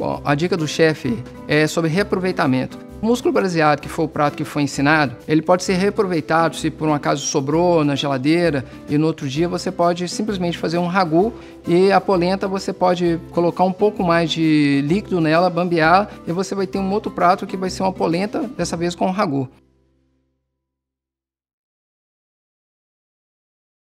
Bom, a dica do chefe é sobre reaproveitamento. O músculo braseado, que foi o prato que foi ensinado, ele pode ser reaproveitado se por um acaso sobrou na geladeira e no outro dia você pode simplesmente fazer um ragu e a polenta você pode colocar um pouco mais de líquido nela, bambear e você vai ter um outro prato que vai ser uma polenta, dessa vez com ragu.